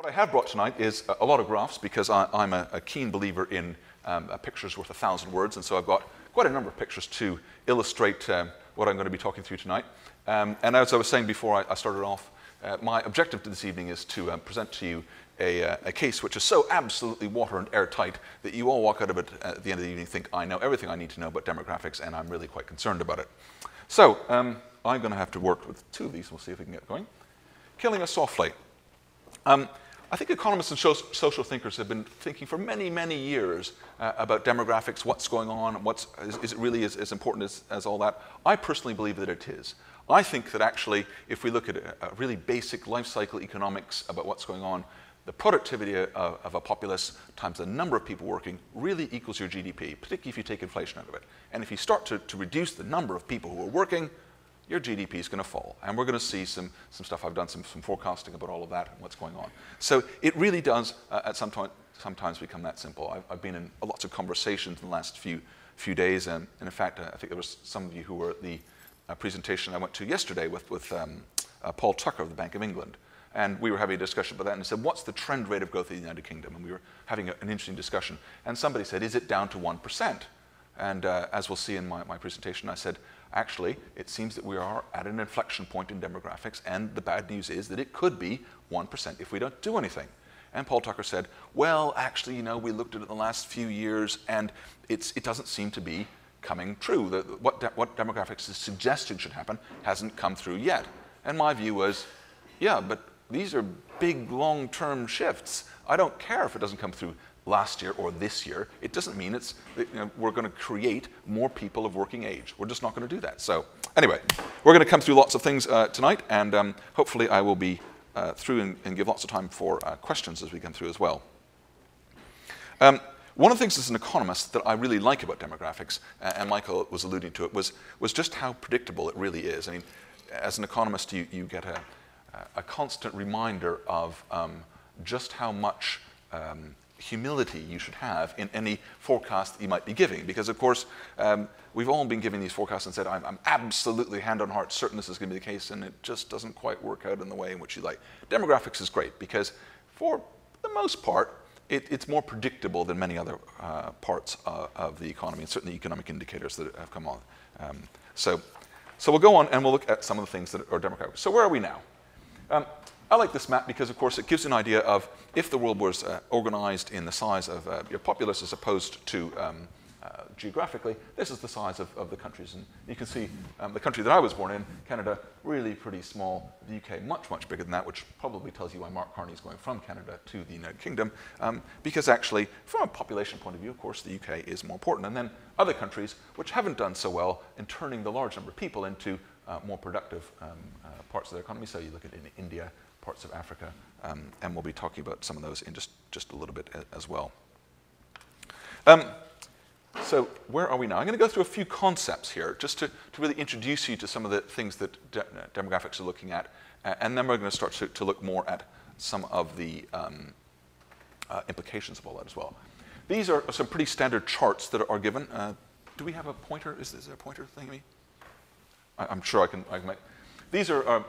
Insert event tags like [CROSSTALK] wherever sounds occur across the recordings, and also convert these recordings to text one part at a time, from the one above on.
What I have brought tonight is a lot of graphs because I, am a, a, keen believer in um, picture's worth a thousand words, and so I've got quite a number of pictures to illustrate um, what I'm going to be talking through tonight. Um, and as I was saying before I, I started off, uh, my objective this evening is to um, present to you a, uh, a, case which is so absolutely water and airtight that you all walk out of it at the end of the evening think, I know everything I need to know about demographics, and I'm really quite concerned about it. So um, I'm going to have to work with two of these. We'll see if we can get going. Killing us softly. Um, I think economists and social thinkers have been thinking for many, many years uh, about demographics, what's going on, what's, is, is it really as, as important as, as, all that? I personally believe that it is. I think that actually, if we look at a, a really basic life cycle economics about what's going on, the productivity of, of, a populace times the number of people working really equals your GDP, particularly if you take inflation out of it. And if you start to, to reduce the number of people who are working, your GDP is going to fall. And we're going to see some, some stuff. I've done some, some forecasting about all of that and what's going on. So it really does, uh, at some point, sometimes become that simple. I've, I've, been in lots of conversations in the last few, few days. And, and in fact, uh, I think there was some of you who were at the uh, presentation I went to yesterday with, with um, uh, Paul Tucker of the Bank of England. And we were having a discussion about that and he said, what's the trend rate of growth in the United Kingdom? And we were having a, an interesting discussion. And somebody said, is it down to 1%? And uh, as we'll see in my, my presentation, I said, actually, it seems that we are at an inflection point in demographics, and the bad news is that it could be 1% if we don't do anything. And Paul Tucker said, well, actually, you know, we looked at it the last few years, and it doesn't seem to be coming true. The, what, de what demographics is suggesting should happen hasn't come through yet. And my view was, yeah, but these are big, long-term shifts. I don't care if it doesn't come through last year or this year, it doesn't mean it's, you know, we're going to create more people of working age. We're just not going to do that. So anyway, we're going to come through lots of things uh, tonight, and um, hopefully I will be uh, through and, and, give lots of time for uh, questions as we come through as well. Um, one of the things as an economist that I really like about demographics, and Michael was alluding to it, was, was just how predictable it really is. I mean, as an economist, you, you get a, a constant reminder of um, just how much um, humility you should have in any forecast you might be giving. Because, of course, um, we've all been giving these forecasts and said, I'm, I'm, absolutely hand on heart certain this is going to be the case, and it just doesn't quite work out in the way in which you like. Demographics is great because, for the most part, it, it's more predictable than many other uh, parts uh, of the economy, and certainly economic indicators that have come on. Um, so, so we'll go on and we'll look at some of the things that are demographic. So where are we now? Um, I like this map because, of course, it gives an idea of if the world was uh, organized in the size of uh, your populace as opposed to um, uh, geographically, this is the size of, of, the countries. And you can see um, the country that I was born in, Canada, really pretty small. The UK, much, much bigger than that, which probably tells you why Mark Carney is going from Canada to the United Kingdom. Um, because actually, from a population point of view, of course, the UK is more important. And then other countries, which haven't done so well in turning the large number of people into uh, more productive um, uh, parts of their economy. So you look at in India, parts of Africa, um, and we'll be talking about some of those in just, just a little bit as well. Um, so where are we now? I'm going to go through a few concepts here just to, to really introduce you to some of the things that de demographics are looking at, uh, and then we're going to start to, to look more at some of the um, uh, implications of all that as well. These are some pretty standard charts that are given. Uh, do we have a pointer? Is, is there a pointer thingy? I, am sure I can, I can make. These are uh,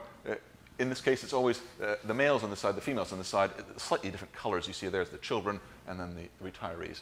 in this case, it's always uh, the males on the side, the females on the side, slightly different colors. You see there's the children and then the retirees.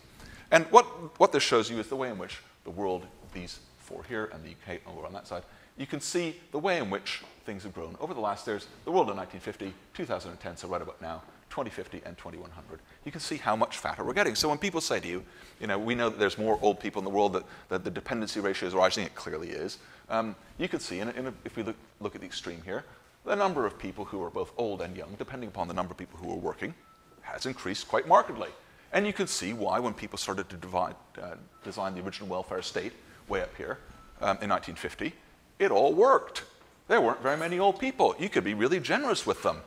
And what, what this shows you is the way in which the world, these four here and the UK over on that side, you can see the way in which things have grown over the last, there's the world in 1950, 2010, so right about now, 2050 and 2100. You can see how much fatter we're getting. So when people say to you, you know, we know that there's more old people in the world, that, that the dependency ratio is rising, it clearly is. Um, you can see, in, in a, if we look, look at the extreme here, the number of people who are both old and young, depending upon the number of people who are working, has increased quite markedly. And you can see why when people started to divide, uh, design the original welfare state way up here um, in 1950, it all worked. There weren't very many old people. You could be really generous with them.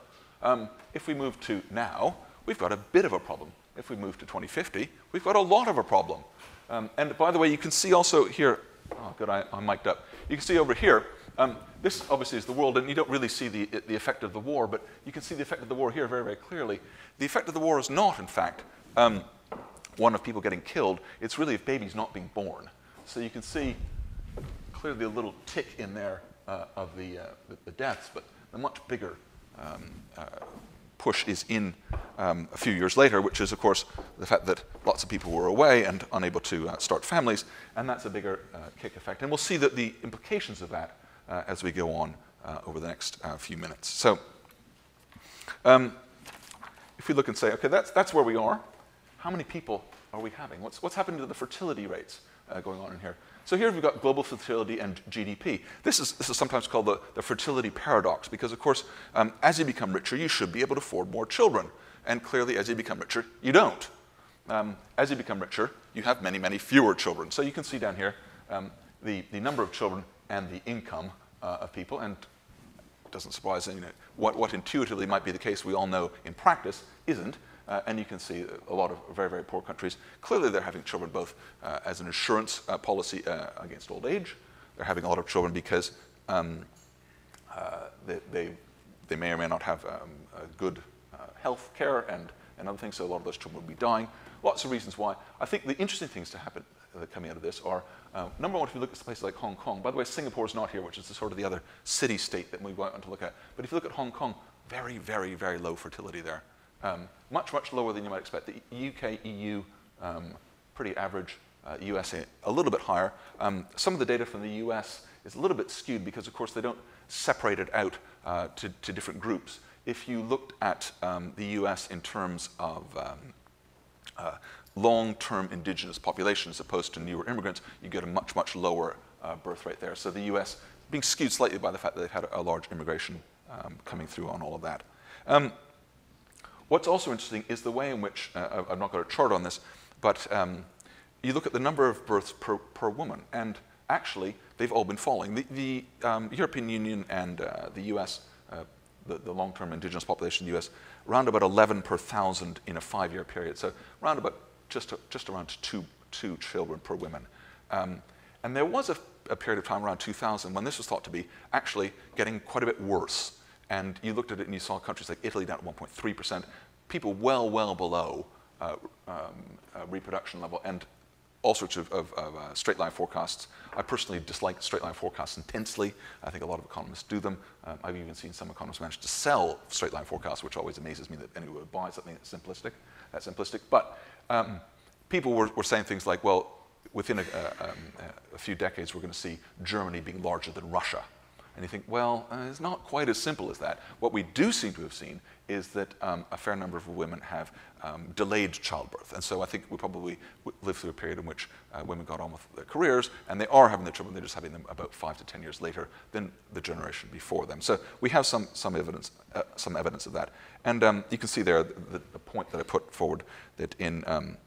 Um, if we move to now, we've got a bit of a problem. If we move to 2050, we've got a lot of a problem. Um, and by the way, you can see also here, oh good, I, I'm mic'd up. You can see over here, um, this obviously is the world, and you don't really see the, the effect of the war, but you can see the effect of the war here very, very clearly. The effect of the war is not, in fact, um, one of people getting killed. It's really of babies not being born. So you can see clearly a little tick in there uh, of the, uh, the, the, deaths, but a much bigger um, uh, push is in um, a few years later, which is, of course, the fact that lots of people were away and unable to uh, start families, and that's a bigger uh, kick effect. And we'll see that the implications of that uh, as we go on uh, over the next uh, few minutes. So, um, if we look and say, okay, that's, that's where we are, how many people are we having? What's, what's happening to the fertility rates uh, going on in here? So here we've got global fertility and GDP. This is, this is sometimes called the, the fertility paradox because, of course, um, as you become richer, you should be able to afford more children. And clearly, as you become richer, you don't. Um, as you become richer, you have many, many fewer children. So you can see down here um, the, the number of children and the income uh, of people. And it doesn't surprise you know, what, what intuitively might be the case, we all know in practice isn't. Uh, and you can see a lot of very, very poor countries. Clearly, they're having children both uh, as an insurance uh, policy uh, against old age. They're having a lot of children because um, uh, they, they, they, may or may not have um, good health care and, and other things, so a lot of those children will be dying. Lots of reasons why. I think the interesting things to happen coming out of this are number one, if you look at places like Hong Kong, by the way, Singapore is not here, which is the, sort of the other city state that we want to look at. But if you look at Hong Kong, very, very, very low fertility there. Um, much, much lower than you might expect. The UK, EU, um, pretty average. Uh, USA, a little bit higher. Um, some of the data from the US is a little bit skewed because, of course, they don't separate it out uh, to, to, different groups. If you looked at um, the US in terms of um, uh, long-term indigenous population as opposed to newer immigrants, you get a much, much lower uh, birth rate there. So the US being skewed slightly by the fact that they've had a, a large immigration um, coming through on all of that. Um, What's also interesting is the way in which, uh, I've not got a chart on this, but um, you look at the number of births per, per woman, and actually they've all been falling. The, the um, European Union and uh, the US, uh, the, the long-term indigenous population in the US, around about 11 per thousand in a five-year period. So around about just, just around two, two children per woman. Um, and there was a, a period of time around 2000 when this was thought to be actually getting quite a bit worse. And you looked at it and you saw countries like Italy down at 1.3%, people well, well below uh, um, uh, reproduction level, and all sorts of, of, of uh, straight line forecasts. I personally dislike straight line forecasts intensely. I think a lot of economists do them. Um, I've even seen some economists manage to sell straight line forecasts, which always amazes me that anyone would buy something that's simplistic. That's simplistic. But um, people were, were, saying things like, well, within a, um, a few decades, we're going to see Germany being larger than Russia. And you think, well, uh, it's not quite as simple as that. What we do seem to have seen is that um, a fair number of women have um, delayed childbirth. And so I think we probably lived through a period in which uh, women got on with their careers and they are having their children, they're just having them about five to 10 years later than the generation before them. So we have some, some, evidence, uh, some evidence of that. And um, you can see there the, the, point that I put forward that in um,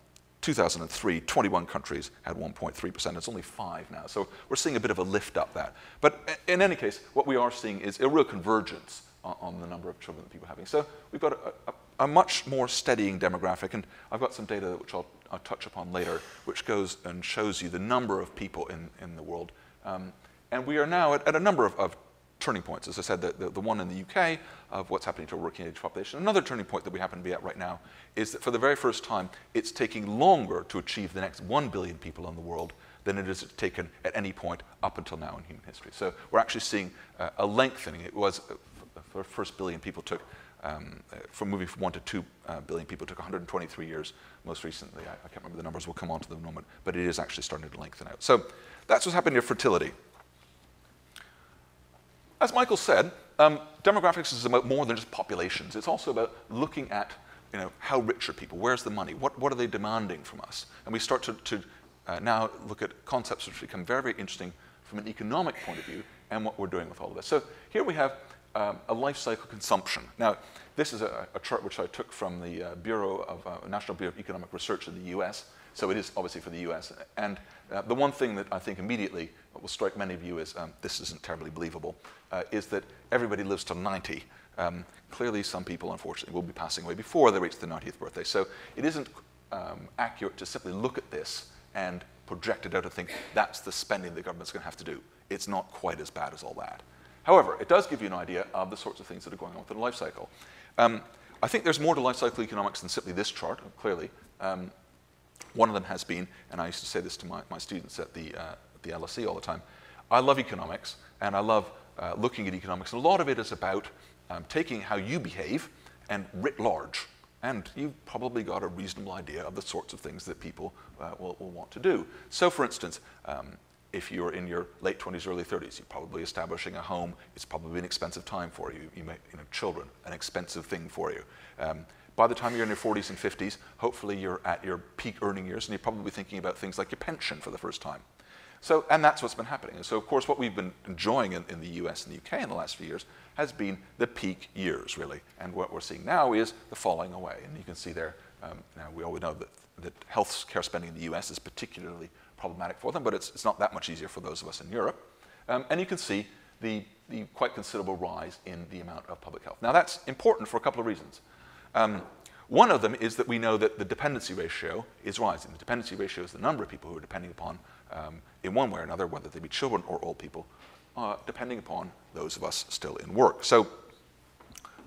2003, 21 countries had 1.3%. It's only five now. So we're seeing a bit of a lift up that. But in any case, what we are seeing is a real convergence on, the number of children that people are having. So we've got a, a, a, much more steadying demographic. And I've got some data which I'll, I'll, touch upon later, which goes and shows you the number of people in, in the world. Um, and we are now at, at a number of, of turning points. As I said, the, the, the, one in the UK of what's happening to a working age population. Another turning point that we happen to be at right now is that for the very first time, it's taking longer to achieve the next 1 billion people in the world than it has taken at any point up until now in human history. So we're actually seeing uh, a lengthening. It was, uh, the first billion people took, um, uh, from moving from 1 to 2 uh, billion people took 123 years. Most recently, I, I, can't remember the numbers, we'll come on to them in a moment, but it is actually starting to lengthen out. So that's what's happening to fertility. As Michael said, um, demographics is about more than just populations. It's also about looking at you know, how rich are people? Where's the money? What, what are they demanding from us? And we start to, to uh, now look at concepts which become very, very interesting from an economic point of view and what we're doing with all of this. So here we have um, a life cycle consumption. Now, this is a, a chart which I took from the uh, Bureau of uh, National Bureau of Economic Research in the US. So it is obviously for the US. And uh, the one thing that I think immediately will strike many of you is um, this isn't terribly believable uh, is that everybody lives to 90. Um, clearly, some people, unfortunately, will be passing away before they reach their 90th birthday. So it isn't um, accurate to simply look at this and project it out and think that's the spending the government's going to have to do. It's not quite as bad as all that. However, it does give you an idea of the sorts of things that are going on within the life cycle. Um, I think there's more to life cycle economics than simply this chart, clearly. Um, one of them has been, and I used to say this to my, my students at the, uh, the LSE all the time, I love economics, and I love uh, looking at economics. And a lot of it is about um, taking how you behave and writ large. And you've probably got a reasonable idea of the sorts of things that people uh, will, will, want to do. So, for instance, um, if you're in your late 20s, early 30s, you're probably establishing a home. It's probably an expensive time for you. You may, you know, children, an expensive thing for you. Um, by the time you're in your 40s and 50s, hopefully you're at your peak earning years and you're probably thinking about things like your pension for the first time. So, and that's what's been happening. And so, of course, what we've been enjoying in, in, the US and the UK in the last few years has been the peak years, really. And what we're seeing now is the falling away. And you can see there, um, now we all know that, that health care spending in the US is particularly problematic for them, but it's, it's not that much easier for those of us in Europe. Um, and you can see the, the quite considerable rise in the amount of public health. Now, that's important for a couple of reasons. Um, one of them is that we know that the dependency ratio is rising. The dependency ratio is the number of people who are depending upon, um, in one way or another, whether they be children or old people, uh, depending upon those of us still in work. So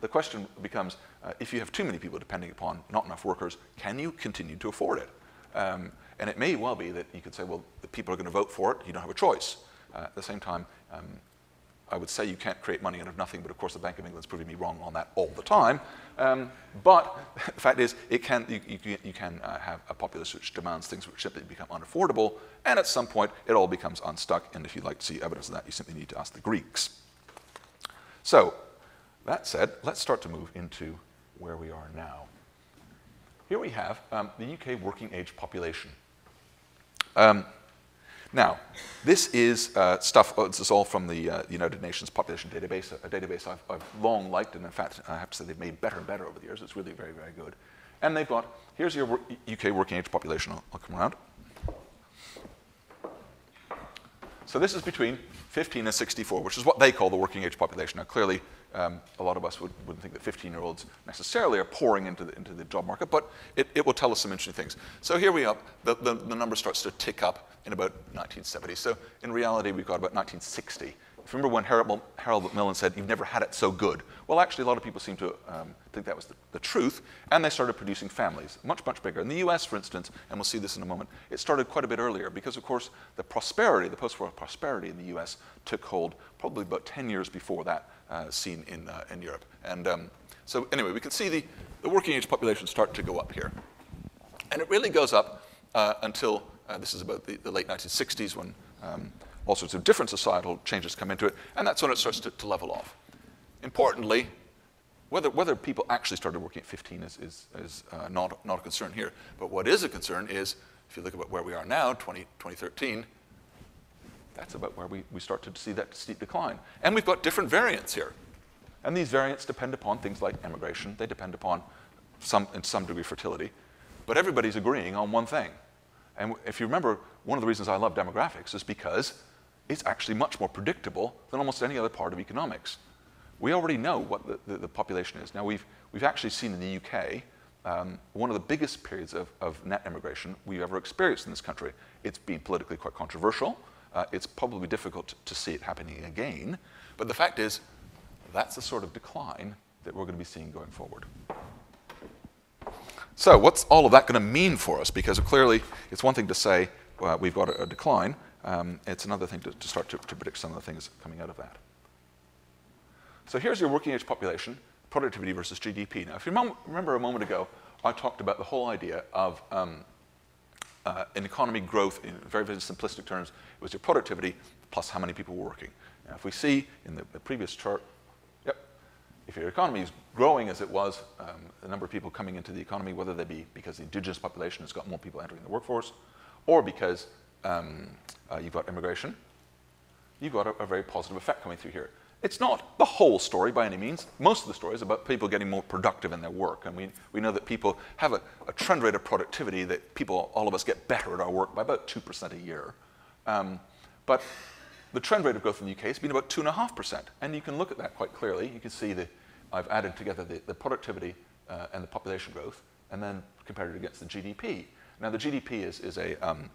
the question becomes uh, if you have too many people depending upon not enough workers, can you continue to afford it? Um, and it may well be that you could say, well, the people are going to vote for it, you don't have a choice. Uh, at the same time, um, I would say you can't create money out of nothing, but of course the Bank of England's proving me wrong on that all the time. Um, but [LAUGHS] the fact is, it can, you, you, you can uh, have a populace which demands things which simply become unaffordable, and at some point it all becomes unstuck, and if you'd like to see evidence of that, you simply need to ask the Greeks. So, that said, let's start to move into where we are now. Here we have um, the UK working age population. Um, now, this is uh, stuff, oh, this is all from the uh, United Nations Population Database, a, database I've, I've, long liked, and in fact, I have to say they've made better and better over the years. It's really very, very good. And they've got, here's your UK working age population. I'll, I'll come around. So this is between 15 and 64, which is what they call the working age population. Now, clearly, um, a lot of us would, not think that 15 year olds necessarily are pouring into the, into the job market, but it, it, will tell us some interesting things. So here we are, the, the, the number starts to tick up in about 1970. So in reality, we've got about 1960 if you remember when Harold, Harold Macmillan said, You've never had it so good, well, actually, a lot of people seem to um, think that was the, the, truth, and they started producing families, much, much bigger. In the US, for instance, and we'll see this in a moment, it started quite a bit earlier because, of course, the prosperity, the post war prosperity in the US took hold probably about 10 years before that seen in, uh, in Europe. And um, so, anyway, we can see the, the working age population start to go up here. And it really goes up uh, until uh, this is about the, the, late 1960s when. Um, all sorts of different societal changes come into it, and that's when it starts to, to level off. Importantly, whether, whether people actually started working at 15 is, is, is uh, not, not a concern here. But what is a concern is, if you look at where we are now, 20, 2013, that's about where we, we start to see that steep decline. And we've got different variants here. And these variants depend upon things like emigration. They depend upon, some, in some degree, fertility. But everybody's agreeing on one thing. And if you remember, one of the reasons I love demographics is because it's actually much more predictable than almost any other part of economics. We already know what the, the, the population is. Now, we've, we've actually seen in the UK um, one of the biggest periods of, of, net immigration we've ever experienced in this country. It's been politically quite controversial. Uh, it's probably difficult to see it happening again. But the fact is, that's the sort of decline that we're going to be seeing going forward. So, what's all of that going to mean for us? Because clearly, it's one thing to say we've got a, a decline, um, it's another thing to, to start to, to, predict some of the things coming out of that. So here's your working age population, productivity versus GDP. Now, if you remember a moment ago, I talked about the whole idea of um, uh, an economy growth in very, very simplistic terms. It was your productivity plus how many people were working. Now, if we see in the, the previous chart, yep, if your economy is growing as it was, um, the number of people coming into the economy, whether they be because the indigenous population has got more people entering the workforce, or because um, uh, you've got immigration, you've got a, a, very positive effect coming through here. It's not the whole story by any means. Most of the story is about people getting more productive in their work. And we, we know that people have a, a trend rate of productivity that people, all of us, get better at our work by about 2% a year. Um, but the trend rate of growth in the UK has been about 2.5%. And you can look at that quite clearly. You can see that I've added together the, the productivity uh, and the population growth and then compared it against the GDP. Now, the GDP is, is a, um,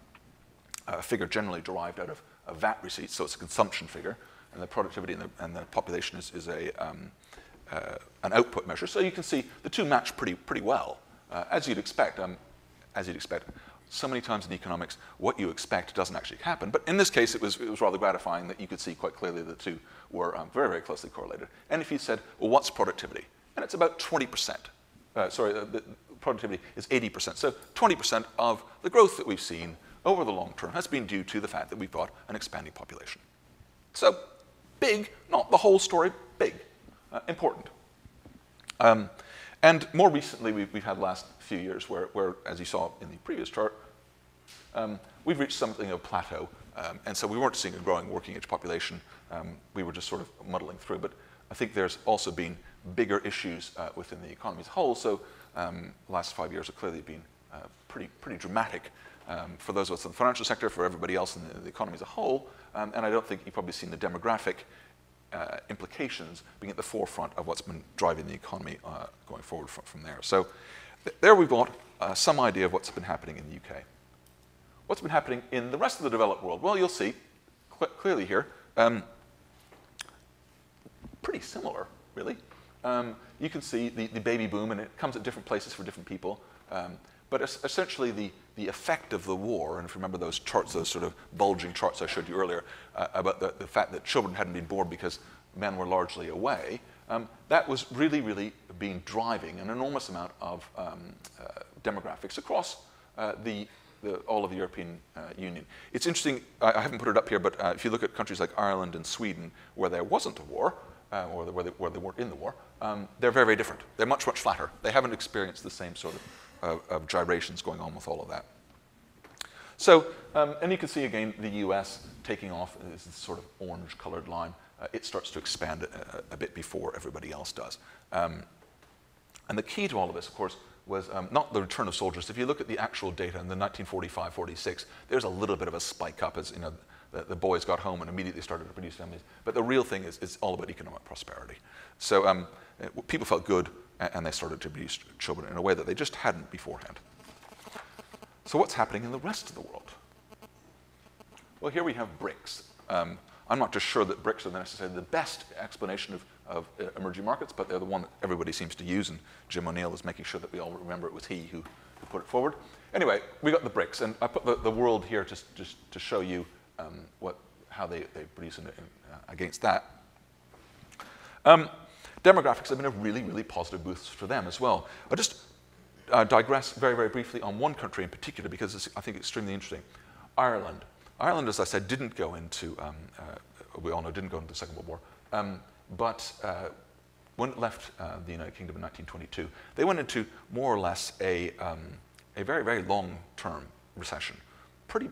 a figure generally derived out of, VAT receipts, so it's a consumption figure, and the productivity and the, and the population is, is a, um, uh, an output measure. So you can see the two match pretty, pretty well, uh, as you'd expect. Um, as you'd expect. So many times in economics, what you expect doesn't actually happen. But in this case, it was, it was rather gratifying that you could see quite clearly the two were um, very, very closely correlated. And if you said, well, what's productivity? and it's about 20%. Uh, sorry, uh, the productivity is 80%. So 20% of the growth that we've seen over the long term has been due to the fact that we've got an expanding population. So big, not the whole story, big, uh, important. Um, and more recently, we've, we've, had the last few years where, where, as you saw in the previous chart, um, we've reached something of a plateau. Um, and so we weren't seeing a growing working age population. Um, we were just sort of muddling through. But I think there's also been bigger issues uh, within the economy as a whole. So um, the last five years have clearly been uh, pretty, pretty dramatic um, for those of us in the financial sector, for everybody else in the, the economy as a whole. Um, and I don't think you've probably seen the demographic uh, implications being at the forefront of what's been driving the economy uh, going forward from, from, there. So th there we've got uh, some idea of what's been happening in the UK. What's been happening in the rest of the developed world? Well, you'll see cl clearly here, um, pretty similar, really. Um, you can see the, the, baby boom, and it comes at different places for different people. But es essentially, the, the effect of the war, and if you remember those charts, those sort of bulging charts I showed you earlier uh, about the, the fact that children hadn't been born because men were largely away, um, that was really, really being driving an enormous amount of um, uh, demographics across uh, the, the, all of the European uh, Union. It's interesting, I, I, haven't put it up here, but uh, if you look at countries like Ireland and Sweden, where there wasn't a war, uh, or where they, where they weren't in the war, um, they're very, very different. They're much, much flatter. They haven't experienced the same sort of of, of gyrations going on with all of that. So, um, and you can see again the US taking off, this sort of orange colored line. Uh, it starts to expand a, a, bit before everybody else does. Um, and the key to all of this, of course, was um, not the return of soldiers. If you look at the actual data in the 1945-46, there's a little bit of a spike up as you know the, the, boys got home and immediately started to produce families. But the real thing is, it's all about economic prosperity. So um, people felt good and they started to produce children in a way that they just hadn't beforehand. So what's happening in the rest of the world? Well, here we have BRICS. Um, I'm not just sure that BRICS are necessarily the best explanation of, of uh, emerging markets, but they're the one that everybody seems to use, and Jim O'Neill is making sure that we all remember it was he who, who put it forward. Anyway, we got the BRICS, and I put the, the world here just, just to show you um, what, how they, they produce in, in, uh, against that. Um, demographics have been a really, really positive boost for them as well. I'll just uh, digress very, very briefly on one country in particular because I think, it's extremely interesting. Ireland. Ireland, as I said, didn't go into, um, uh, we all know, didn't go into the Second World War, um, but uh, when it left uh, the United Kingdom in 1922, they went into more or less a, um, a very, very long-term recession. Pretty,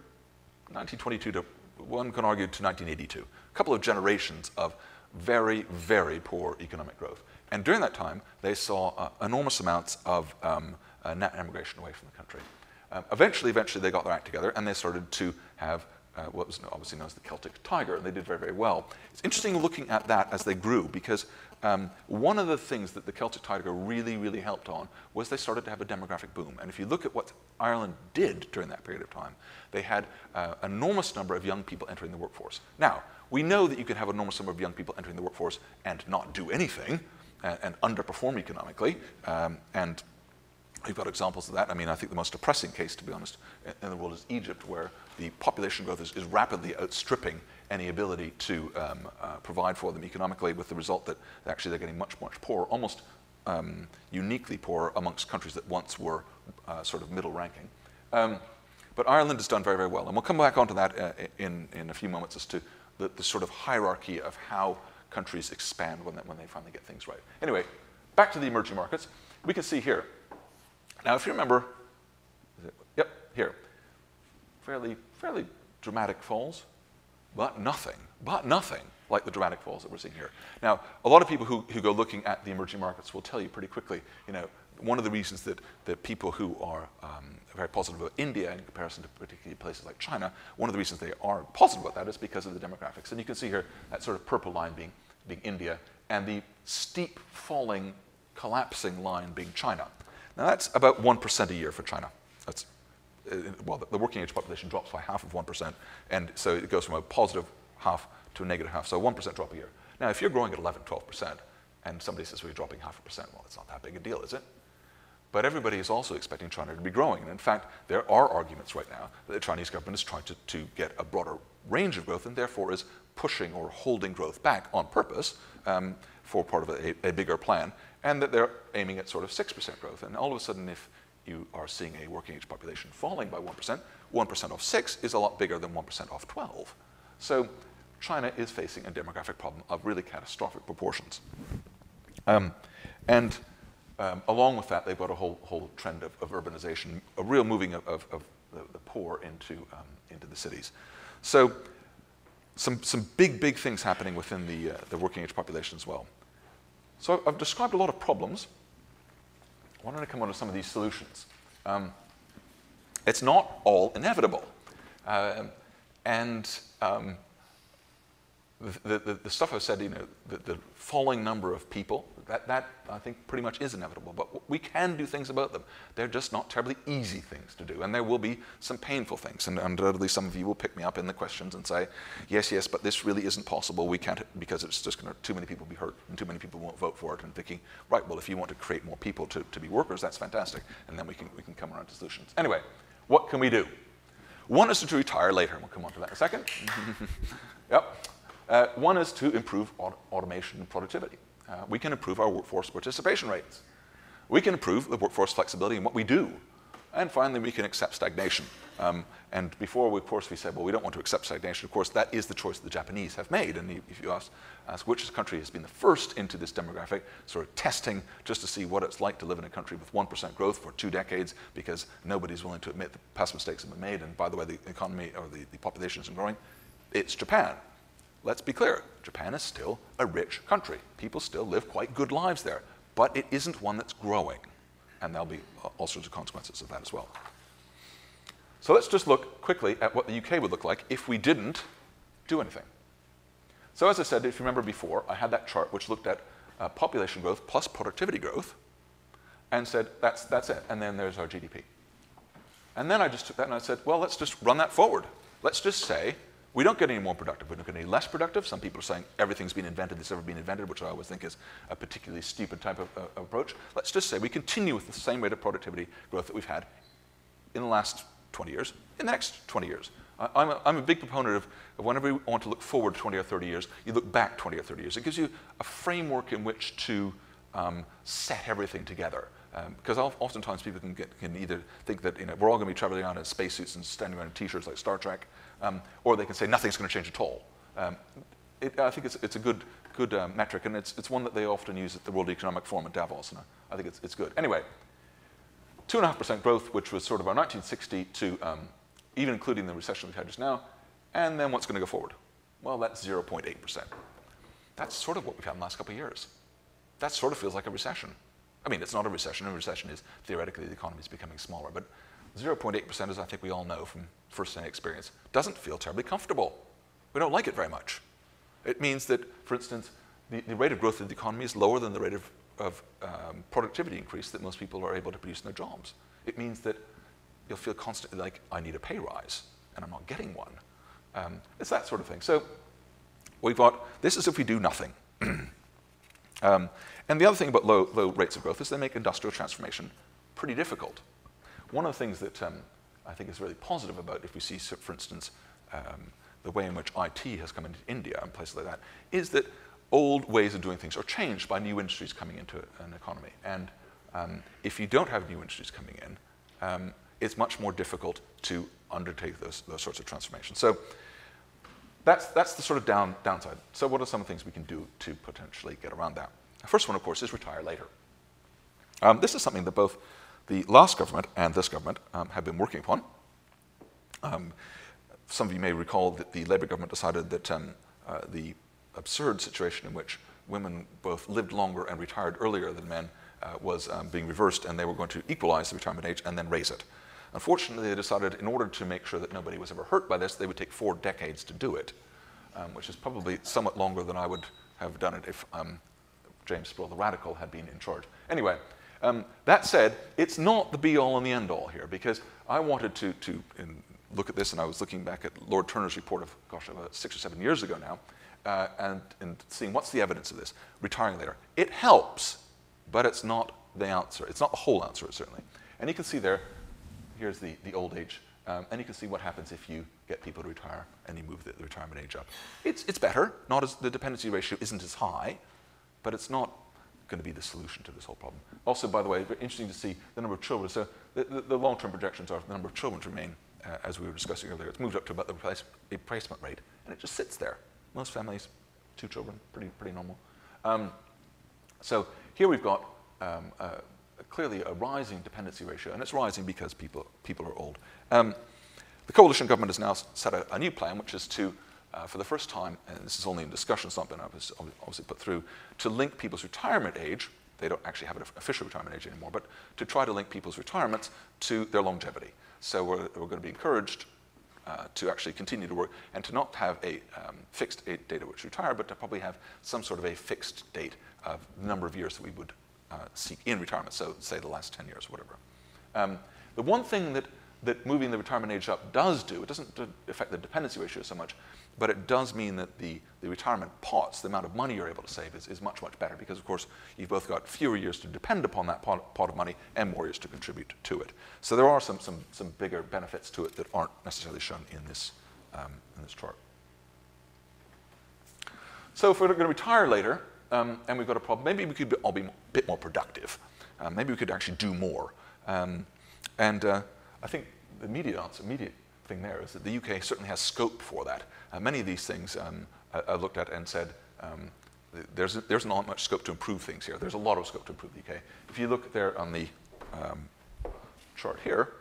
1922 to, one can argue, to 1982. A couple of generations of very, very poor economic growth. And during that time, they saw uh, enormous amounts of um, uh, net emigration away from the country. Um, eventually, eventually, they got their act together and they started to have uh, what was obviously known as the Celtic Tiger, and they did very, very well. It's interesting looking at that as they grew because um, one of the things that the Celtic Tiger really, really helped on was they started to have a demographic boom. And if you look at what Ireland did during that period of time, they had uh, an enormous number of young people entering the workforce. Now, we know that you can have an enormous number of young people entering the workforce and not do anything and, and underperform economically. Um, and we've got examples of that. I mean, I think the most depressing case, to be honest, in the world is Egypt, where the population growth is, is rapidly outstripping any ability to um, uh, provide for them economically, with the result that actually they're getting much, much poorer, almost um, uniquely poor amongst countries that once were uh, sort of middle ranking. Um, but Ireland has done very, very well. And we'll come back onto that uh, in, in a few moments as to the, the sort of hierarchy of how countries expand when they, when they finally get things right. Anyway, back to the emerging markets. We can see here. Now, if you remember, it, yep, here, fairly, fairly dramatic falls, but nothing, but nothing like the dramatic falls that we're seeing here. Now, a lot of people who, who go looking at the emerging markets will tell you pretty quickly, you know, one of the reasons that, that people who are um, very positive about India in comparison to particularly places like China, one of the reasons they are positive about that is because of the demographics. And you can see here that sort of purple line being, being India and the steep falling, collapsing line being China. Now that's about 1% a year for China. That's, uh, well, the, the working age population drops by half of 1%, and so it goes from a positive half to a negative half, so 1% drop a year. Now, if you're growing at 11, 12%, and somebody says, well, you're dropping half a percent, well, it's not that big a deal, is it? But everybody is also expecting China to be growing. And in fact, there are arguments right now that the Chinese government is trying to, to get a broader range of growth and therefore is pushing or holding growth back on purpose um, for part of a, a, bigger plan. and that they're aiming at sort of 6% growth. And all of a sudden, if you are seeing a working age population falling by 1%, 1% of 6 is a lot bigger than 1% of 12. So China is facing a demographic problem of really catastrophic proportions. Um, and um, along with that, they've got a whole, whole trend of, of urbanization, a real moving of, of, of the, the, poor into, um, into the cities. So some, some big, big things happening within the, uh, the working age population as well. So I've described a lot of problems. I wanted to come on to some of these solutions. Um, it's not all inevitable. Uh, and um, the, the, the, stuff I've said, you know, the, the, falling number of people, that, that I think pretty much is inevitable. But we can do things about them. They're just not terribly easy things to do. And there will be some painful things. And undoubtedly, some of you will pick me up in the questions and say, yes, yes, but this really isn't possible. We can't, because it's just going to, too many people be hurt and too many people won't vote for it. And thinking, right, well, if you want to create more people to, to be workers, that's fantastic. And then we can, we can come around to solutions. Anyway, what can we do? One is to retire later. We'll come on to that in a second. [LAUGHS] yep. Uh, one is to improve aut automation and productivity. Uh, we can improve our workforce participation rates. We can improve the workforce flexibility in what we do. And finally, we can accept stagnation. Um, and before, we, of course, we said, well, we don't want to accept stagnation. Of course, that is the choice the Japanese have made. And if you ask, ask which country has been the first into this demographic sort of testing just to see what it's like to live in a country with 1% growth for two decades because nobody's willing to admit the past mistakes have been made. And by the way, the economy or the, the population isn't growing. It's Japan let's be clear, Japan is still a rich country. People still live quite good lives there, but it isn't one that's growing. And there'll be all sorts of consequences of that as well. So let's just look quickly at what the UK would look like if we didn't do anything. So as I said, if you remember before, I had that chart which looked at uh, population growth plus productivity growth and said, that's, that's it. And then there's our GDP. And then I just took that and I said, well, let's just run that forward. Let's just say we don't get any more productive. We don't get any less productive. Some people are saying everything's been invented that's ever been invented, which I always think is a particularly stupid type of uh, approach. Let's just say we continue with the same rate of productivity growth that we've had in the last 20 years, in the next 20 years. I, am a, I'm a big proponent of, of whenever we want to look forward 20 or 30 years, you look back 20 or 30 years. It gives you a framework in which to um, set everything together. Um, because oftentimes people can, get, can either think that you know, we're all going to be traveling around in spacesuits and standing around in t-shirts like Star Trek, um, or they can say nothing's going to change at all. Um, it, I think it's, it's a good, good uh, metric, and it's, it's one that they often use at the World Economic Forum in Davos, and I, I think it's, it's good. Anyway, 2.5% growth, which was sort of our 1960 to um, even including the recession we've had just now, and then what's going to go forward? Well, that's 0.8%. That's sort of what we've had in the last couple of years. That sort of feels like a recession. I mean, it's not a recession. A recession is theoretically the economy is becoming smaller, but 0.8%, as I think we all know from first-hand experience, doesn't feel terribly comfortable. We don't like it very much. It means that, for instance, the, the rate of growth of the economy is lower than the rate of, of um, productivity increase that most people are able to produce in their jobs. It means that you'll feel constantly like, I need a pay rise, and I'm not getting one. Um, it's that sort of thing. So we've got, this is if we do nothing. [CLEARS THROAT] um, and the other thing about low, low rates of growth is they make industrial transformation pretty difficult. One of the things that um, I think is really positive about if we see, for instance, um, the way in which IT has come into India and places like that, is that old ways of doing things are changed by new industries coming into an economy. And um, if you don't have new industries coming in, um, it's much more difficult to undertake those, those sorts of transformations. So that's, that's the sort of down, downside. So what are some of the things we can do to potentially get around that? The first one, of course, is retire later. Um, this is something that both the last government and this government um, have been working upon. Um, some of you may recall that the Labour government decided that um, uh, the absurd situation in which women both lived longer and retired earlier than men uh, was um, being reversed, and they were going to equalize the retirement age and then raise it. Unfortunately, they decided in order to make sure that nobody was ever hurt by this, they would take four decades to do it, um, which is probably somewhat longer than I would have done it if um, James Sproule, the radical, had been in charge. Anyway, um, that said, it's not the be all and the end all here because I wanted to, to look at this and I was looking back at Lord Turner's report of, gosh, about six or seven years ago now uh, and, and seeing what's the evidence of this, retiring later. It helps, but it's not the answer. It's not the whole answer, certainly. And you can see there, here's the, the old age. Um, and you can see what happens if you get people to retire and you move the, the retirement age up. It's, it's better. Not as, the dependency ratio isn't as high, but it's not going to be the solution to this whole problem. Also, by the way, interesting to see the number of children. So the, the, the long-term projections are the number of children to remain, uh, as we were discussing earlier. It's moved up to about the replace, replacement rate, and it just sits there. Most families, two children, pretty, pretty normal. Um, so here we've got um, uh, clearly a rising dependency ratio, and it's rising because people, people are old. Um, the coalition government has now set a, a new plan, which is to uh, for the first time, and this is only in discussion, it's not been obviously put through, to link people's retirement age, they don't actually have an official retirement age anymore, but to try to link people's retirements to their longevity. So we're, we're going to be encouraged uh, to actually continue to work and to not have a um, fixed date at which retire, but to probably have some sort of a fixed date of the number of years that we would uh, seek in retirement, so say the last 10 years, or whatever. Um, the one thing that, that moving the retirement age up does do, it doesn't affect the dependency ratio so much, but it does mean that the, the retirement pots, the amount of money you're able to save, is, is much, much better because, of course, you've both got fewer years to depend upon that pot, pot of money and more years to contribute to it. So there are some, some, some bigger benefits to it that aren't necessarily shown in this, um, in this chart. So if we're going to retire later um, and we've got a problem, maybe we could all be a bit more productive. Um, maybe we could actually do more. Um, and uh, I think the immediate answer, immediate thing there is that the UK certainly has scope for that. Uh, many of these things um, I, I, looked at and said, um, there's, there's not much scope to improve things here. There's a lot of scope to improve the UK. If you look there on the um, chart here,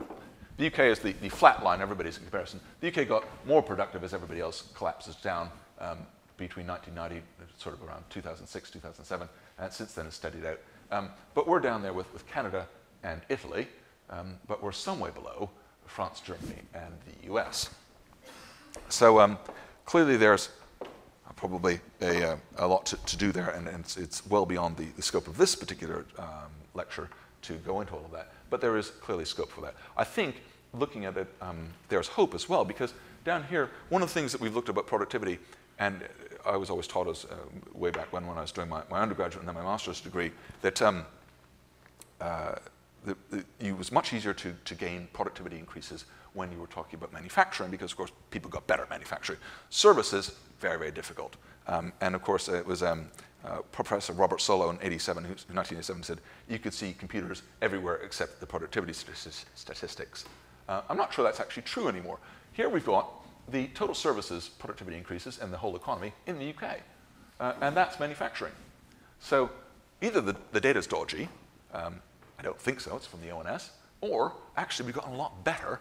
the UK is the, the flat line, everybody's in comparison. The UK got more productive as everybody else collapses down um, between 1990, sort of around 2006, 2007, and since then it's steadied out. Um, but we're down there with, with Canada and Italy, um, but we're some way below France, Germany, and the US. So um, clearly there's probably a, uh, a lot to, to, do there, and, and it's, it's, well beyond the, the, scope of this particular um, lecture to go into all of that. But there is clearly scope for that. I think looking at it, um, there's hope as well, because down here, one of the things that we've looked about productivity, and I was always taught as uh, way back when when I was doing my, my undergraduate and then my master's degree, that um, uh, it was much easier to, to gain productivity increases when you were talking about manufacturing because, of course, people got better at manufacturing. Services, very, very difficult. Um, and, of course, it was um, uh, Professor Robert Solow in 87, who, 1987 said you could see computers everywhere except the productivity statistics. Uh, I'm not sure that's actually true anymore. Here we've got the total services productivity increases in the whole economy in the UK. Uh, and that's manufacturing. So either the, the data is dodgy, um, I don't think so, it's from the ONS. Or actually, we've gotten a lot better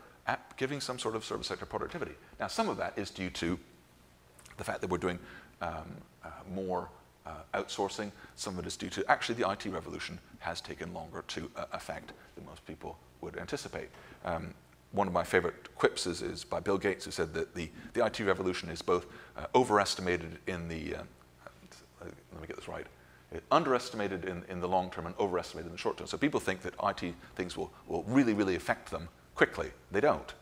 giving some sort of service sector productivity. Now, some of that is due to the fact that we're doing um, uh, more uh, outsourcing. Some of it is due to actually the IT revolution has taken longer to uh, affect than most people would anticipate. Um, one of my favorite quips is, is, by Bill Gates, who said that the, the IT revolution is both uh, overestimated in the, uh, let me get this right, underestimated in, in the long term and overestimated in the short term. So people think that IT things will, will really, really affect them quickly. They don't.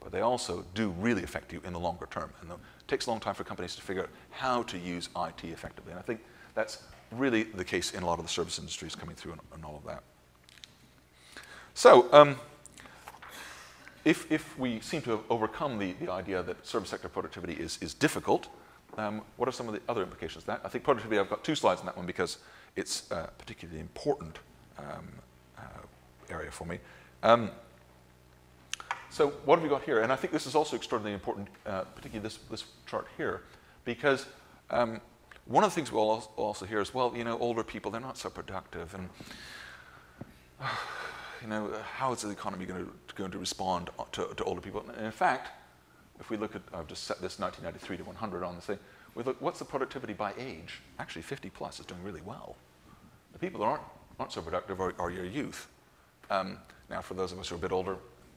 But they also do really affect you in the longer term. And it takes a long time for companies to figure out how to use IT effectively. And I think that's really the case in a lot of the service industries coming through and, and all of that. So, um, if, if we seem to have overcome the, the idea that service sector productivity is, is difficult, um, what are some of the other implications of that? I think productivity, I've got two slides on that one because it's a particularly important um, uh, area for me. Um, so what have we got here? And I think this is also extraordinarily important, uh, particularly this, this chart here, because um, one of the things we'll also hear is, well, you know, older people, they're not so productive, and, [SIGHS] you know, how is the economy going to, going to respond to, to older people? And in fact, if we look at, I've just set this 1993 to 100 on the thing, we look, what's the productivity by age? Actually, 50 plus is doing really well. The people that aren't, aren't so productive are, are your youth. Um, now, for those of us who are a bit older,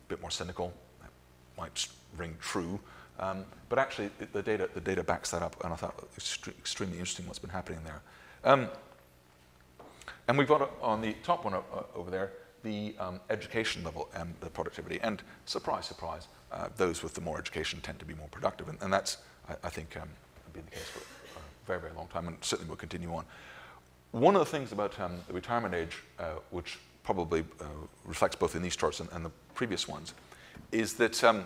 bit more cynical, that might ring true. Um, but actually, the, data, the data backs that up, and I thought extre extremely interesting what's been happening there. Um, and we've got on the top one uh, over there the um, education level and the productivity. And surprise, surprise, uh, those with the more education tend to be more productive. And, and that's, I, I think, um, been the case for a very, very long time and certainly will continue on. One of the things about um, the retirement age, uh, which probably uh, reflects both in these charts and, and, the previous ones, is that um,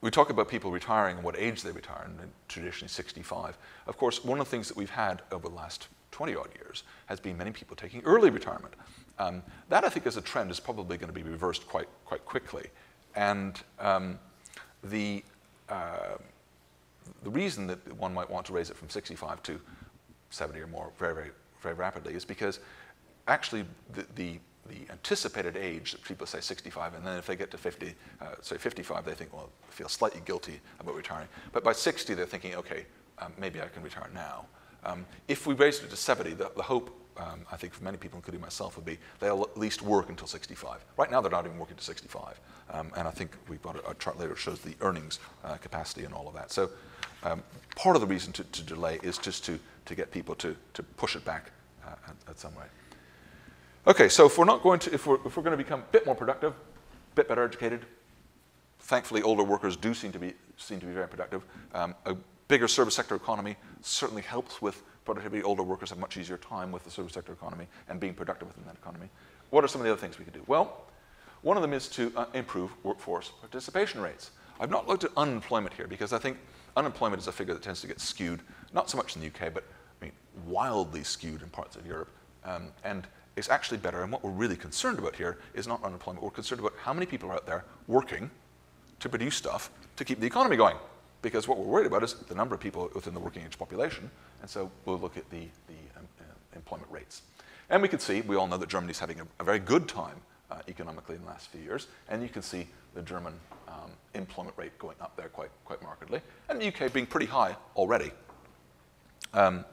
we talk about people retiring and what age they retire, and traditionally 65. Of course, one of the things that we've had over the last 20 odd years has been many people taking early retirement. Um, that, I think, as a trend, is probably going to be reversed quite, quite quickly. And um, the, uh, the reason that one might want to raise it from 65 to 70 or more very, very, very rapidly is because actually the, the, the anticipated age that people say 65, and then if they get to 50, uh, say 55, they think, well, feel slightly guilty about retiring. But by 60, they're thinking, okay, um, maybe I can retire now. Um, if we raised it to 70, the, the hope, um, I think for many people, including myself, would be they'll at least work until 65. Right now, they're not even working to 65. Um, and I think we've got a, a, chart later that shows the earnings uh, capacity and all of that. So um, part of the reason to, to, delay is just to, to get people to, to push it back uh, at, at, some way. Okay, so if we're not going to, if we're, if we're going to become a bit more productive, a bit better educated, thankfully older workers do seem to be, seem to be very productive. Um, a bigger service sector economy certainly helps with productivity. Older workers have much easier time with the service sector economy and being productive within that economy. What are some of the other things we could do? Well, one of them is to uh, improve workforce participation rates. I've not looked at unemployment here because I think unemployment is a figure that tends to get skewed, not so much in the UK, but I mean, wildly skewed in parts of Europe. Um, and it's actually better. And what we're really concerned about here is not unemployment. We're concerned about how many people are out there working to produce stuff to keep the economy going because what we're worried about is the number of people within the working age population, and so we'll look at the, the um, uh, employment rates. And we can see, we all know that Germany's having a, a very good time uh, economically in the last few years, and you can see the German um, employment rate going up there quite, quite markedly, and the UK being pretty high already. Um,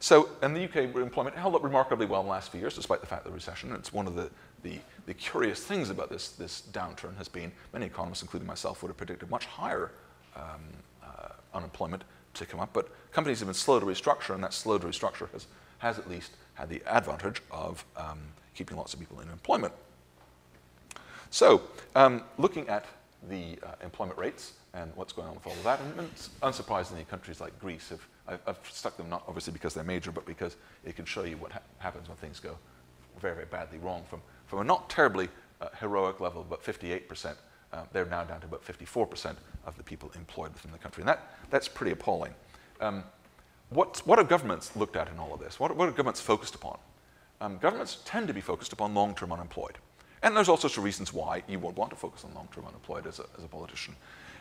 so, and the UK employment held up remarkably well in the last few years, despite the fact of the recession. It's one of the, the, the curious things about this, this downturn has been many economists, including myself, would have predicted much higher um, uh, unemployment to come up. But companies have been slow to restructure, and that slow to restructure has, has at least had the advantage of um, keeping lots of people in employment. So, um, looking at the uh, employment rates and what's going on with all of that, and, and unsurprisingly, countries like Greece have I've, I've, stuck them not obviously because they're major, but because it can show you what ha happens when things go very, very badly wrong. From, from a not terribly uh, heroic level, but 58%, uh, they're now down to about 54% of the people employed within the country. And that, that's pretty appalling. Um, what, what have governments looked at in all of this? What, what are governments focused upon? Um, governments tend to be focused upon long-term unemployed. And there's all sorts of reasons why you would want to focus on long-term unemployed as a, as a politician.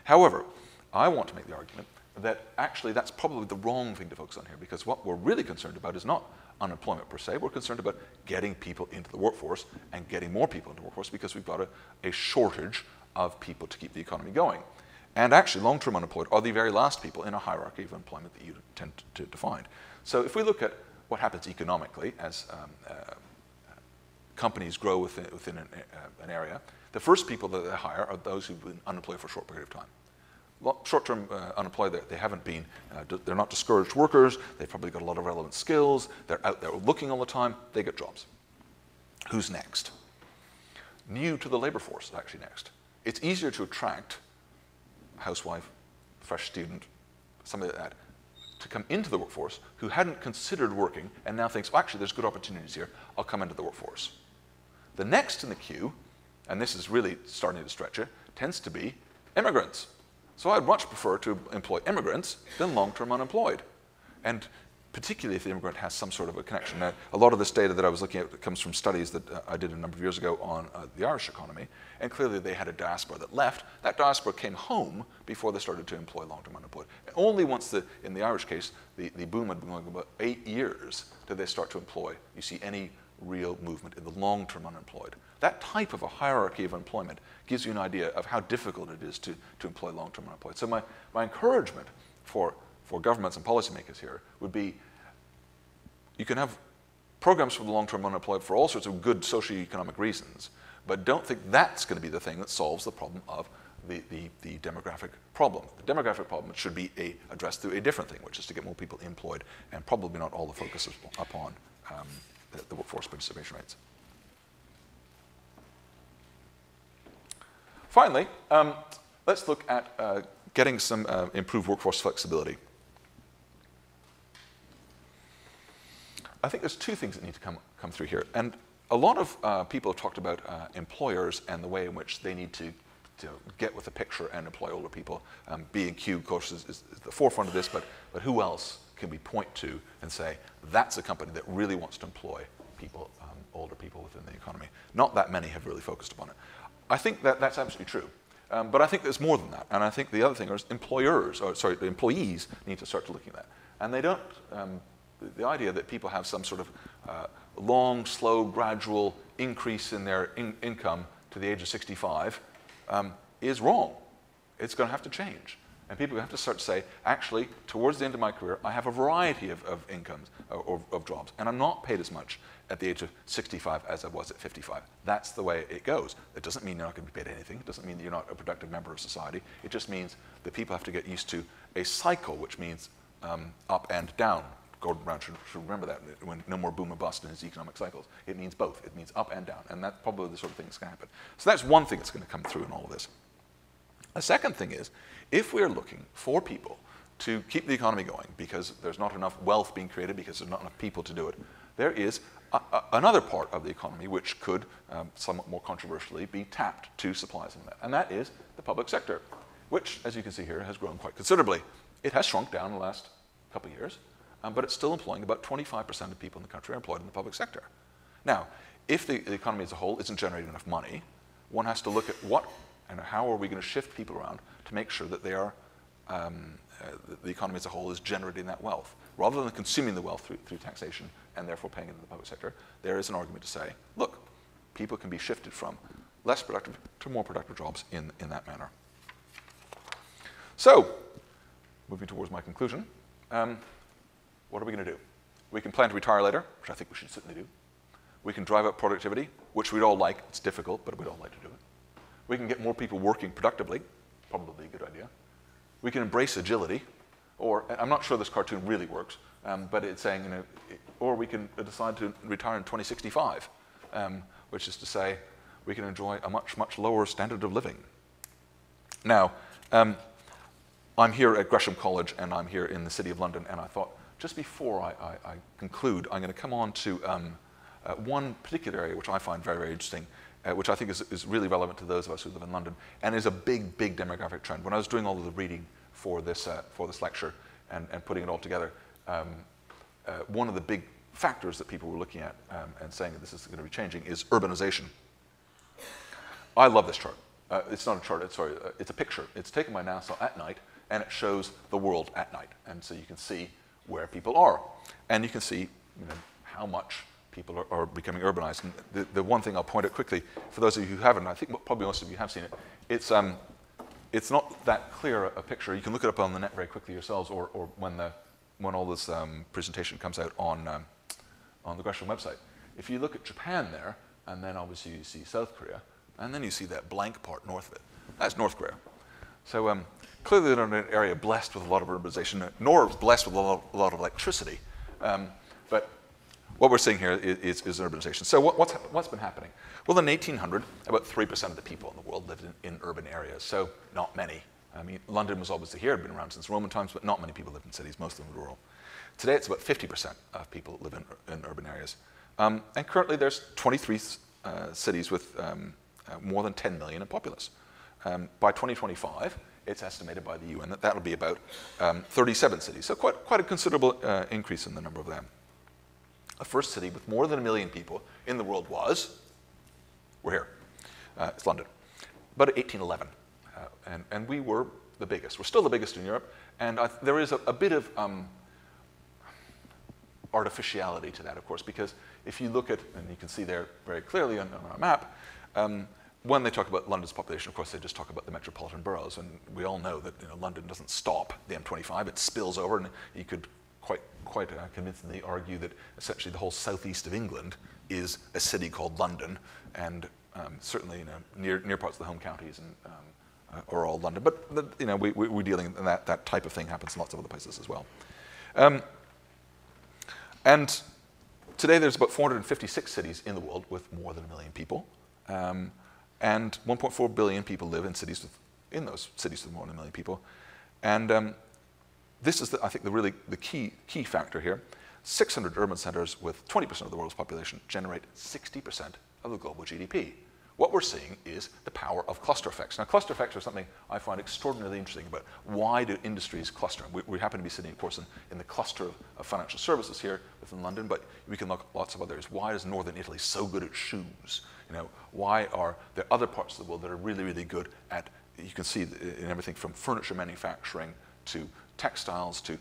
However, I want to make the argument that actually that's probably the wrong thing to focus on here because what we're really concerned about is not unemployment per se. We're concerned about getting people into the workforce and getting more people into the workforce because we've got a, a shortage of people to keep the economy going. And actually, long-term unemployed are the very last people in a hierarchy of employment that you tend to, to find. So if we look at what happens economically as um, uh, companies grow within, within an, uh, an, area, the first people that they hire are those who've been unemployed for a short period of time short-term uh, unemployed, they, they haven't been, uh, they're not discouraged workers, they've probably got a lot of relevant skills, they're out there looking all the time, they get jobs. Who's next? New to the labor force is actually next. It's easier to attract a housewife, fresh student, somebody like that, to come into the workforce who hadn't considered working and now thinks, well, actually, there's good opportunities here, I'll come into the workforce. The next in the queue, and this is really starting to stretch it, tends to be immigrants so I'd much prefer to employ immigrants than long-term unemployed. And particularly if the immigrant has some sort of a connection. Now, a lot of this data that I was looking at comes from studies that uh, I did a number of years ago on uh, the Irish economy, and clearly they had a diaspora that left. That diaspora came home before they started to employ long-term unemployed. only once, the, in the Irish case, the, the boom had been going about eight years did they start to employ. You see any real movement in the long-term unemployed. That type of a hierarchy of employment gives you an idea of how difficult it is to, to employ long-term unemployed. So my, my encouragement for, for governments and policymakers here would be you can have programs for the long-term unemployed for all sorts of good socioeconomic reasons, but don't think that's going to be the thing that solves the problem of the, the, the demographic problem. The demographic problem should be a, addressed through a different thing, which is to get more people employed, and probably not all the focus is upon um, the, workforce participation rates. Finally, um, let's look at uh, getting some uh, improved workforce flexibility. I think there's two things that need to come, come through here. And a lot of uh, people have talked about uh, employers and the way in which they need to, to get with the picture and employ older people. Um, B&Q, of course, is, is, the forefront of this, but, but who else can we point to and say, that's a company that really wants to employ people, um, older people within the economy. Not that many have really focused upon it. I think that that's absolutely true. Um, but I think there's more than that. And I think the other thing is employers, or sorry, the employees need to start looking at that. And they don't, um, the, idea that people have some sort of uh, long, slow, gradual increase in their in income to the age of 65 um, is wrong. It's going to have to change. And people have to start to say, actually, towards the end of my career, I have a variety of, of incomes or, or of jobs, and I'm not paid as much at the age of 65 as I was at 55. That's the way it goes. It doesn't mean you're not going to be paid anything. It doesn't mean that you're not a productive member of society. It just means that people have to get used to a cycle, which means um, up and down. Gordon Brown should, should, remember that when no more boom and bust in his economic cycles. It means both. It means up and down. And that's probably the sort of thing that's going to happen. So that's one thing that's going to come through in all of this. A second thing is, if we're looking for people to keep the economy going because there's not enough wealth being created, because there's not enough people to do it, there is a, a, another part of the economy which could, um, somewhat more controversially, be tapped to supply some of that. And that is the public sector, which, as you can see here, has grown quite considerably. It has shrunk down in the last couple of years, um, but it's still employing about 25% of people in the country are employed in the public sector. Now, if the, the economy as a whole isn't generating enough money, one has to look at what and how are we going to shift people around to make sure that they are, um, uh, the economy as a whole is generating that wealth. Rather than consuming the wealth through, through taxation and therefore paying into the public sector, there is an argument to say, look, people can be shifted from less productive to more productive jobs in, in that manner. So, moving towards my conclusion, um, what are we going to do? We can plan to retire later, which I think we should certainly do. We can drive up productivity, which we'd all like. It's difficult, but we'd all like to do it. We can get more people working productively, probably a good idea. We can embrace agility, or I'm not sure this cartoon really works, um, but it's saying, you know, or we can decide to retire in 2065, um, which is to say, we can enjoy a much, much lower standard of living. Now, um, I'm here at Gresham College and I'm here in the City of London, and I thought just before I, I, I conclude, I'm going to come on to um, uh, one particular area which I find very, very interesting, uh, which I think is, is really relevant to those of us who live in London, and is a big, big demographic trend. When I was doing all of the reading for this, uh, for this lecture and, and putting it all together, um, uh, one of the big factors that people were looking at um, and saying that this is going to be changing is urbanization. I love this chart. Uh, it's not a chart, it's, sorry, uh, it's a picture. It's taken by NASA at night, and it shows the world at night. And so you can see where people are. And you can see you know, how much people are, are becoming urbanized. And the, the, one thing I'll point out quickly, for those of you who haven't, I think probably most of you have seen it, it's, um, it's not that clear a, a, picture. You can look it up on the net very quickly yourselves or, or when, the, when all this um, presentation comes out on, um, on the Gresham website. If you look at Japan there, and then obviously you see South Korea, and then you see that blank part north of it, that's North Korea. So um, clearly they're not an area blessed with a lot of urbanization, nor blessed with a lot, a lot of electricity. Um, but what we're seeing here is, is urbanization. So what, what's, what's been happening? Well, in 1800, about 3% of the people in the world lived in, in, urban areas, so not many. I mean, London was obviously here, had been around since Roman times, but not many people lived in cities, most of them were rural. Today, it's about 50% of people live in, in urban areas. Um, and currently, there's 23 uh, cities with um, uh, more than 10 million in populace. Um, by 2025, it's estimated by the UN that that'll be about um, 37 cities, so quite, quite a considerable uh, increase in the number of them the first city with more than a million people in the world was, we're here, uh, it's London, but 1811. Uh, and, and we were the biggest. We're still the biggest in Europe, and there is a, a bit of um, artificiality to that, of course, because if you look at, and you can see there very clearly on, on our map, um, when they talk about London's population, of course, they just talk about the metropolitan boroughs, and we all know that you know, London doesn't stop the M25; it spills over, and you could quite, uh, convincingly argue that essentially the whole southeast of England is a city called London, and um, certainly you know, near, near parts of the home counties and, um, uh, are all London. But the, you know, we, we, are dealing, and that, that type of thing happens in lots of other places as well. Um, and today there's about 456 cities in the world with more than a million people. Um, and 1.4 billion people live in cities with, in those cities with more than a million people. And um, this is, the, I think, the really the key, key factor here. 600 urban centers with 20% of the world's population generate 60% of the global GDP, what we're seeing is the power of cluster effects. Now, cluster effects are something I find extraordinarily interesting about why do industries cluster? We, we happen to be sitting, of course, in, in the cluster of, of, financial services here within London, but we can look at lots of other areas. Why is northern Italy so good at shoes? You know, why are there other parts of the world that are really, really good at, you can see in everything from furniture manufacturing to textiles to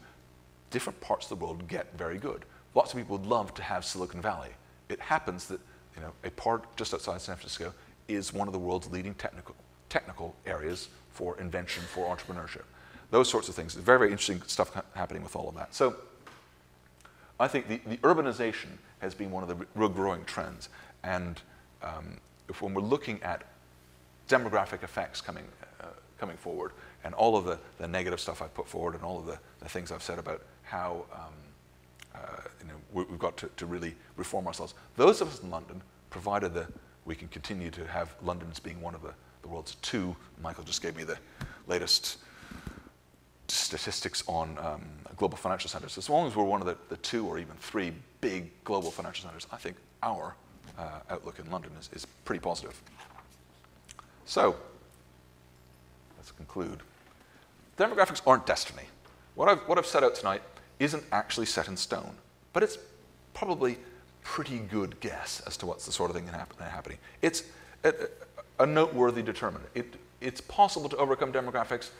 different parts of the world get very good. Lots of people would love to have Silicon Valley. It happens that you know, a part just outside San Francisco is one of the world's leading technical, technical areas for invention, for entrepreneurship. Those sorts of things. Very, very interesting stuff happening with all of that. So I think the, the urbanization has been one of the real growing trends. And um, if when we're looking at demographic effects coming, uh, coming forward, and all of the, the negative stuff I've put forward, and all of the, the things I've said about how um, uh, you know, we, have got to, to really reform ourselves. Those of us in London, provided that we can continue to have London as being one of the, the world's two, Michael just gave me the latest statistics on um, global financial centers. As long as we're one of the, the, two or even three big global financial centers, I think our uh, outlook in London is, is pretty positive. So, let's conclude. Demographics aren't destiny. What I've, what I've set out tonight isn't actually set in stone, but it's probably pretty good guess as to what's the sort of thing happen, happening. It's a, a noteworthy determinant. It, it's possible to overcome demographics,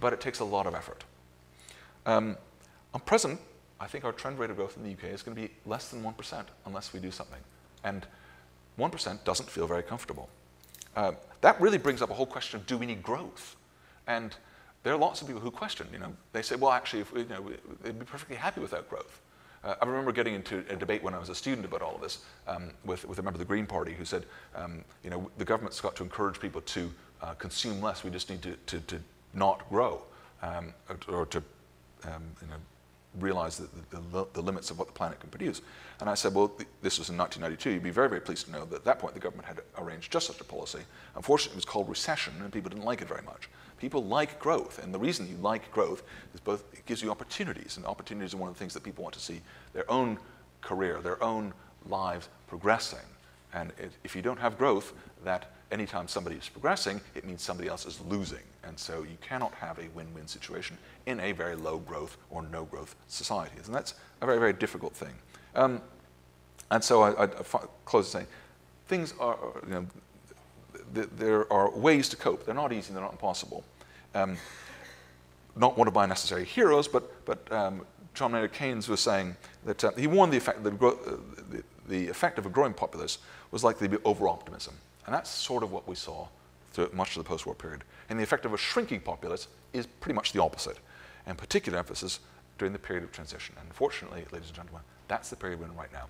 but it takes a lot of effort. Um, present, I think our trend rate of growth in the UK is going to be less than 1% unless we do something. And 1% doesn't feel very comfortable. Uh, that really brings up a whole question of do we need growth? And there are lots of people who question, you know, they say, well, actually, if we, you know, they'd be perfectly happy without growth. Uh, I remember getting into a debate when I was a student about all of this um, with, with a member of the Green Party who said, um, you know, the government's got to encourage people to uh, consume less. We just need to, to, to not grow um, or to, um, you know, realize the, the, the, limits of what the planet can produce. And I said, well, th this was in 1992. You'd be very, very pleased to know that at that point the government had arranged just such a policy. Unfortunately, it was called recession, and people didn't like it very much. People like growth, and the reason you like growth is both it gives you opportunities, and opportunities are one of the things that people want to see their own career, their own lives progressing. And it, if you don't have growth, that anytime somebody is progressing, it means somebody else is losing. And so you cannot have a win-win situation in a very low growth or no growth society. And that's a very, very difficult thing. Um, and so I, I, I close saying, things are, you know, th there are ways to cope. They're not easy, they're not impossible. Um, not one of my necessary heroes, but, but um, John Maynard Keynes was saying that uh, he warned the effect, that uh, the, the effect of a growing populace was likely to be over-optimism. And that's sort of what we saw through much of the post-war period. And the effect of a shrinking populace is pretty much the opposite, and particular emphasis during the period of transition. And unfortunately, ladies and gentlemen, that's the period we're in right now.